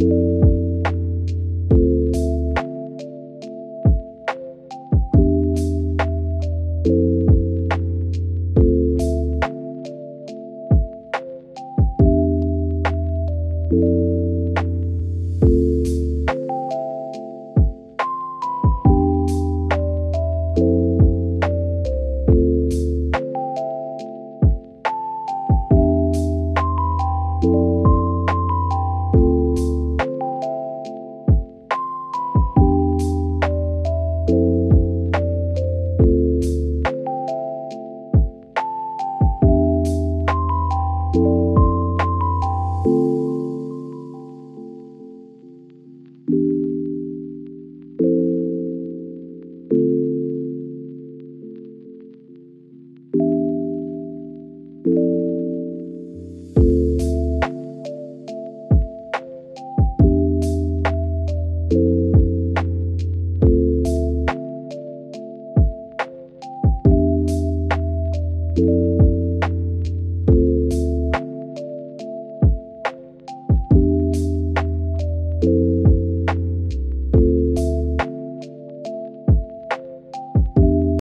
you